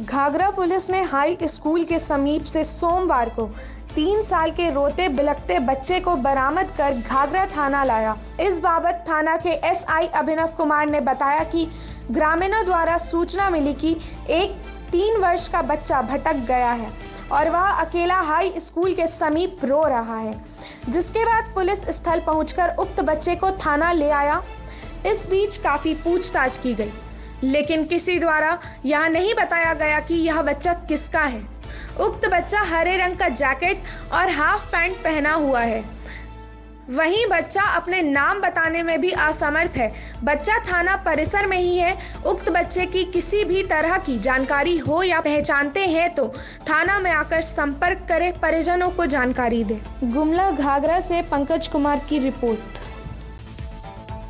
Ghaghara police ने high school के समीप से सोमवार को तीन साल के रोते बिलकते बच्चे को बरामद कर घाघरा थाना लाया। इस बाबत थाना के एसआई अभिनव कुमार ने बताया कि ग्रामीणों द्वारा सूचना मिली कि एक तीन वर्ष का बच्चा भटक गया है और वह अकेला हाई स्कूल के समीप रो रहा है, जिसके बाद पुलिस स्थल पहुंचकर उक्त बच्चे को थाना ले आया। इस बीच काफ़ी पूछताछ की गई। लेकिन किसी द्वारा यह नहीं बताया गया कि यह बच्चा किसका है। उक्त बच्चा हरे रंग का जैकेट और हाफ़ पैंट पहना हुआ है। वहीं बच्चा अपने नाम बताने में भी असमर्थ है। बच्चा थाना परिसर में ही है। उक्त बच्चे की किसी भी तरह की जानकारी हो या पहचानते हैं तो थाना में आकर संपर्क करें। परिजनों को जानकारी दें। गुमला घाघरा से पंकज कुमार की रिपोर्ट।